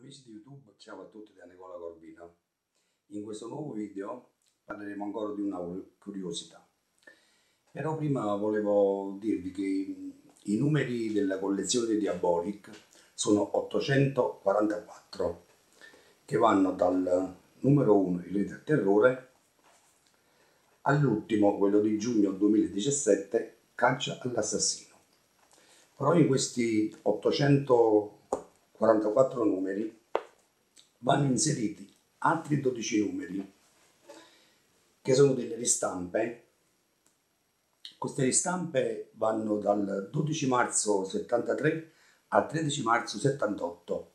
Amici di YouTube, ciao a tutti da Nicola Corvino. In questo nuovo video parleremo ancora di una curiosità. Però prima volevo dirvi che i numeri della collezione di Diabolic sono 844, che vanno dal numero 1, il del terrore, all'ultimo, quello di giugno 2017, Caccia all'assassino. Però in questi 844 44 numeri, vanno inseriti altri 12 numeri che sono delle ristampe. Queste ristampe vanno dal 12 marzo 73 al 13 marzo 78.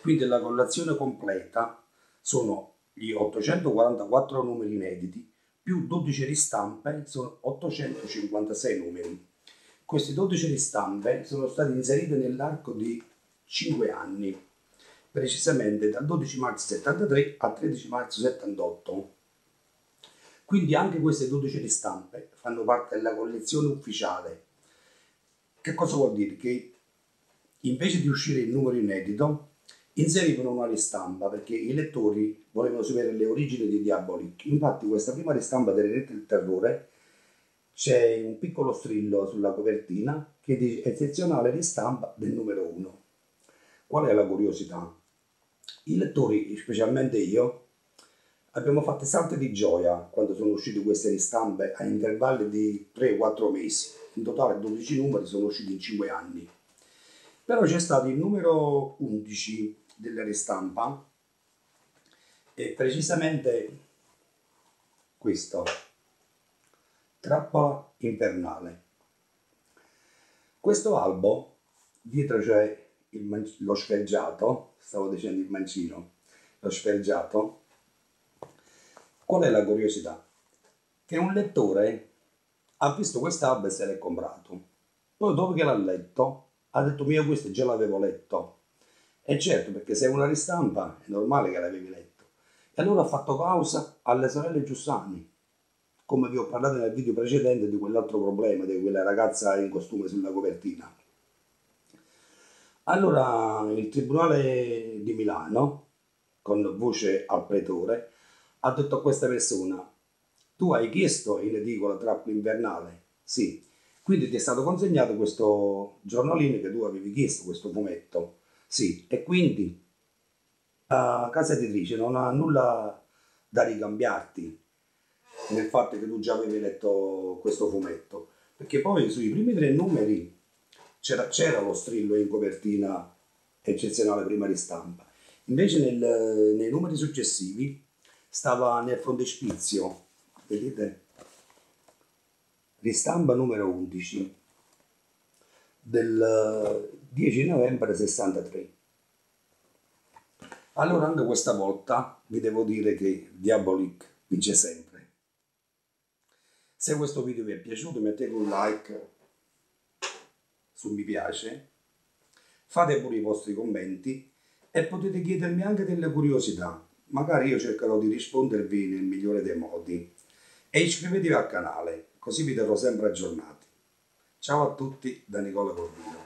Quindi la collazione completa sono gli 844 numeri inediti più 12 ristampe sono 856 numeri. Queste 12 ristampe sono state inserite nell'arco di 5 anni, precisamente dal 12 marzo 73 al 13 marzo 78. Quindi anche queste 12 ristampe fanno parte della collezione ufficiale. Che cosa vuol dire? Che invece di uscire il numero inedito, inserivano una ristampa perché i lettori volevano sapere le origini di Diabolic. Infatti questa prima ristampa delle rette del terrore c'è un piccolo strillo sulla copertina che dice eccezionale ristampa del numero 1. Qual è la curiosità? I lettori, specialmente io, abbiamo fatto salti di gioia quando sono uscite queste ristampe a intervalli di 3-4 mesi. In totale 12 numeri sono usciti in 5 anni. Però c'è stato il numero 11 della ristampa e precisamente questo, Trappola Infernale. Questo albo, dietro c'è il, lo sfergiato, stavo dicendo il mancino, lo sfergiato, qual è la curiosità? Che un lettore ha visto quest'albo e se l'è comprato. Poi dopo che l'ha letto, ha detto mio questo già l'avevo letto. E certo, perché se è una ristampa è normale che l'avevi letto. E allora ha fatto causa alle sorelle Giussani, come vi ho parlato nel video precedente di quell'altro problema, di quella ragazza in costume sulla copertina. Allora il Tribunale di Milano, con voce al pretore, ha detto a questa persona, tu hai chiesto in edicola trappola invernale? Sì. Quindi ti è stato consegnato questo giornalino che tu avevi chiesto, questo fumetto? Sì. E quindi la casa editrice non ha nulla da ricambiarti nel fatto che tu già avevi letto questo fumetto. Perché poi sui primi tre numeri c'era, c'era lo strillo in copertina eccezionale prima di stampa. Invece nel, nei numeri successivi stava nel frontespizio, vedete? Ristampa numero 11 del 10 novembre 63. Allora anche questa volta vi devo dire che Diabolic vince sempre. Se questo video vi è piaciuto mettete un like su mi piace, fate pure i vostri commenti e potete chiedermi anche delle curiosità. Magari io cercherò di rispondervi nel migliore dei modi. E iscrivetevi al canale, così vi terrò sempre aggiornati. Ciao a tutti da Nicola Corvino.